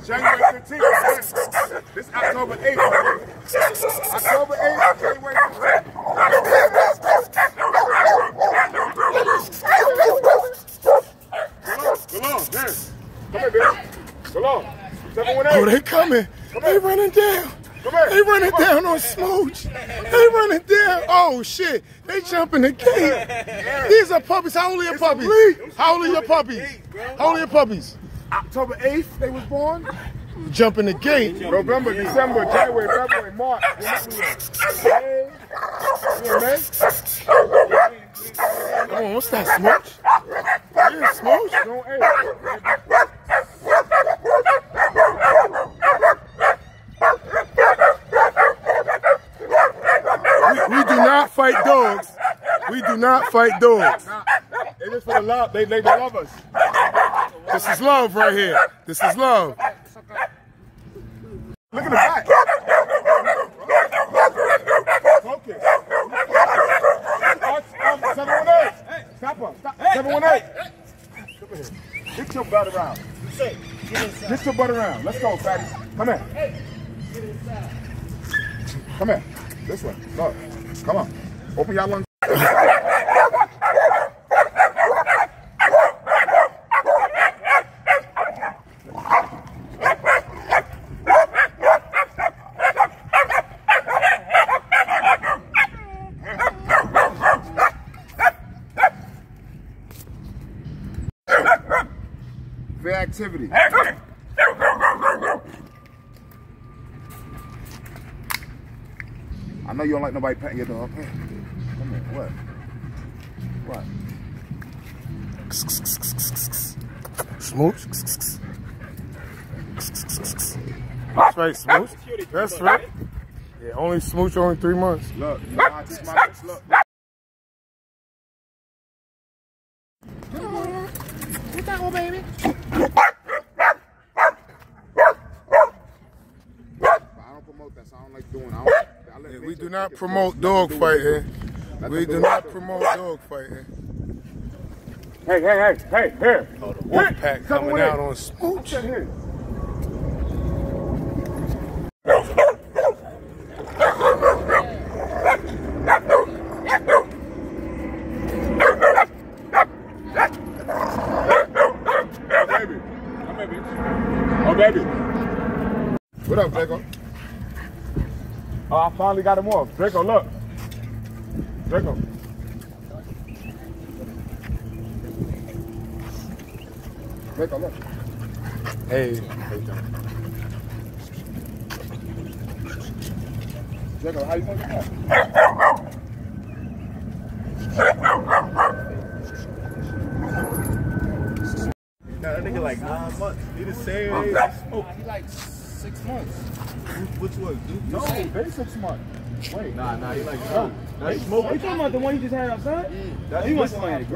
That's January 15th. This October 8th. October 8th, January 15th. Go on, here. Come here, baby. Go on. Oh, they coming. They running down. Come here. They running down on Smooch. They running down. Oh shit. They jumping the gate. These are puppies. How old are your puppies? How old are your puppies? How old are your puppies? October 8th, they was born. Jumping the gate. November, December, January, February, March. May. May? Come on, what's that, Smooch? Yeah, Smooch. June 8th. We, we do not fight dogs. We do not fight dogs. Nah, it is for the love. They, they, they love us. This is love right here. This is love. Look at the back. Focus. 718. Stop. Stop. 718. Come here. Get your butt around. Get your butt around. Let's go, fatty. Come here. Come here. This way. Look. Come on. Open your lungs. Fair activity. I know you don't like nobody petting your dog. Hey, Come here. What? What? Smooch. That's right, Smooch. That's right. Yeah, only Smooch only three months. Look, you know how I teach my bitch? Look. But I don't promote that, so I don't like doing. I don't, I let Yeah, we do not promote dog Nothing to do with fighting. We do not promote dog fighting. Hey, hey, hey, hey, here. Wolf pack coming out on Smooch. Sit here. Oh, baby. Come here, bitch. Oh, baby. What up, Draco? Oh, I finally got him off. Draco, look. Draco. Draco, look. Hey, Draco, how you gonna get that? Nigga like ah, nine months. He the same age Smoke. He like six months. Which one? Duke? No, they six months. Wait. Nah, nah, he like oh, Smoke. That's Smoke. You talking about the one you just had outside? That's You must Smoke. have had